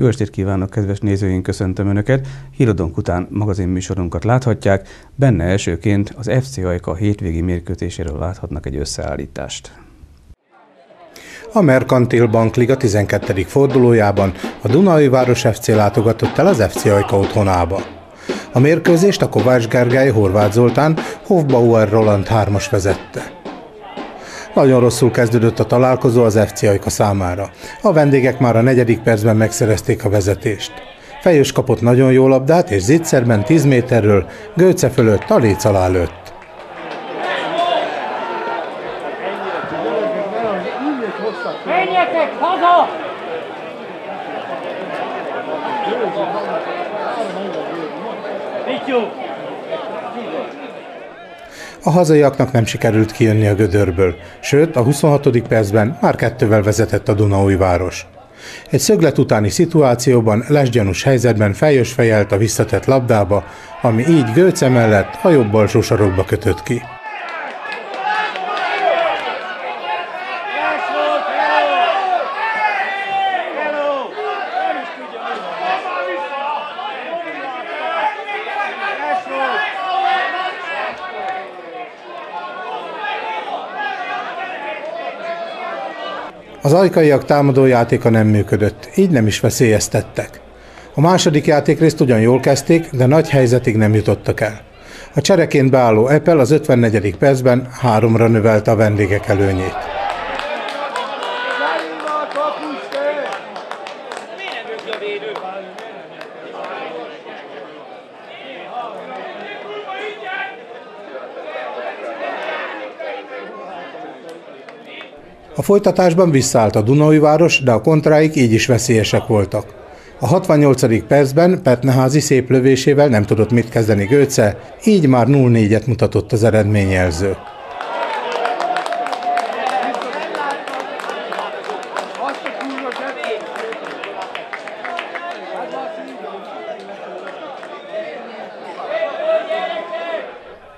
Jó estét kívánok, kedves nézőink, köszöntöm Önöket! Híradónk után magazin műsorunkat láthatják, benne elsőként az FC Ajka hétvégi mérkőzéséről láthatnak egy összeállítást. A Merkantil Bank Liga 12. fordulójában a Dunai Város FC látogatott el az FC Ajka otthonába. A mérkőzést a Kovács Gergely, Horváth Zoltán, Hofbauer Roland 3-as vezette. Nagyon rosszul kezdődött a találkozó az FC Ajka számára. A vendégek már a negyedik percben megszerezték a vezetést. Fejős kapott nagyon jó labdát, és zicserben 10 méterről Gőce fölött a léc alá lőtt. Menjetek haza! A hazaiaknak nem sikerült kijönni a gödörből, sőt a 26. percben már kettővel vezetett a Dunaúj város. Egy szöglet utáni szituációban lesgyanús helyzetben fejös fejelt a visszatett labdába, ami így Gőce mellett a jobb alsó sarokba kötött ki. Az ajkaiak támadó játéka nem működött, így nem is veszélyeztettek. A második játékrészt ugyan jól kezdték, de nagy helyzetig nem jutottak el. A csereként beálló Apple az 54. percben háromra növelte a vendégek előnyét. A folytatásban visszaállt a Dunai város, de a kontráik így is veszélyesek voltak. A 68. percben Petneházi szép lövésével nem tudott mit kezdeni Gőce, így már 0-4-et mutatott az eredményjelző.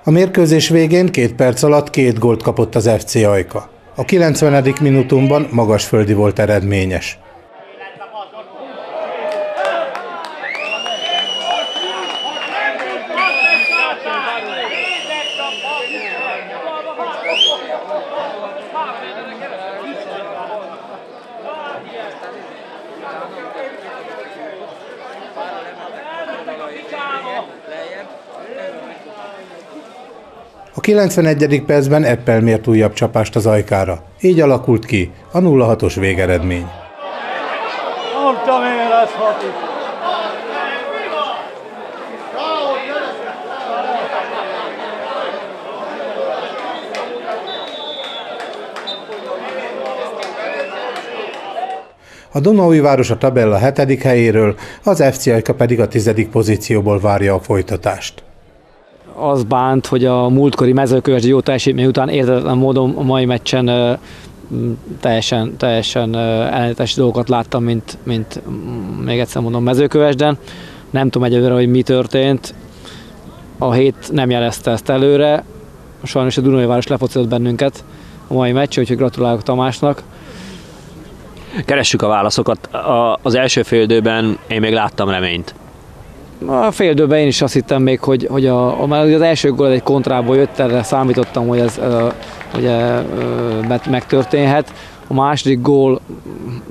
A mérkőzés végén két perc alatt két gólt kapott az FC Ajka. A 90. minutumban magasföldi volt eredményes. 91. percben Eppel mért újabb csapást az ajkára. Így alakult ki a 0-6-os végeredmény. Mondtam én lesz A Dunaui város a tabella hetedik helyéről, az FC Ajka pedig a tizedik pozícióból várja a folytatást az bánt, hogy a múltkori mezőkövesi jó teljesítmény után értetlen módon a mai meccsen teljesen, teljesen ellentétes dolgokat láttam, mint, mint még egyszer mondom mezőkövesden. Nem tudom egyelőre, hogy mi történt. A hét nem jelezte ezt előre. Sajnos a Dunai Város lefocizott bennünket a mai meccs, úgyhogy gratulálok Tamásnak. Keressük a válaszokat. Az első fél időben én még láttam reményt. A fél időben én is azt hittem még, hogy, hogy a, a, az első gól egy kontrából jött, erre számítottam, hogy ez ugye, megtörténhet. A második gól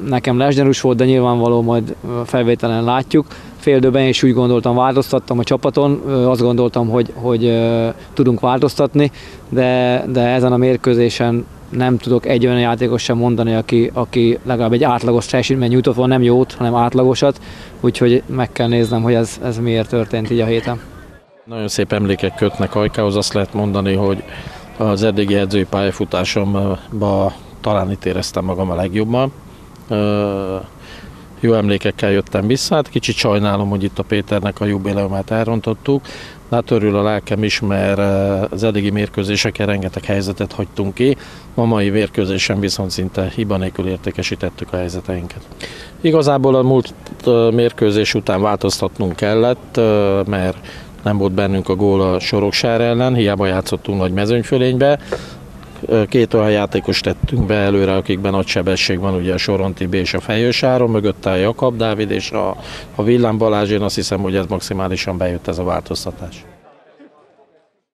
nekem lesgyanús volt, de nyilvánvaló majd felvételen látjuk. Fél időben is úgy gondoltam, változtattam a csapaton, azt gondoltam, hogy, hogy tudunk változtatni, de, de ezen a mérkőzésen nem tudok egy olyan játékos sem mondani, aki, aki legalább egy átlagos teljesítmény nyújtott volna, nem jót, hanem átlagosat, úgyhogy meg kell néznem, hogy ez, ez miért történt így a héten. Nagyon szép emlékek kötnek Ajkához, azt lehet mondani, hogy az eddigi edzői pályafutásomban talán itt éreztem magam a legjobban. Jó emlékekkel jöttem vissza, hát kicsit sajnálom, hogy itt a Péternek a jubileumát elrontottuk, Hát örül a lelkem is, mert eh, az eddigi mérkőzéseken rengeteg helyzetet hagytunk ki, a mai mérkőzésen viszont szinte hiba nélkül értékesítettük a helyzeteinket. Igazából a múlt eh, mérkőzés után változtatnunk kellett, eh, mert nem volt bennünk a gól a Soroksár ellen, hiába játszottunk nagy mezőnyfölénybe, két olyan játékos tettünk be előre, akikben nagy sebesség van, ugye a Soron Tibi és a Fejős Áron, mögötte a Jakab Dávid és a, a Villám Balázs, én azt hiszem, hogy ez maximálisan bejött ez a változtatás.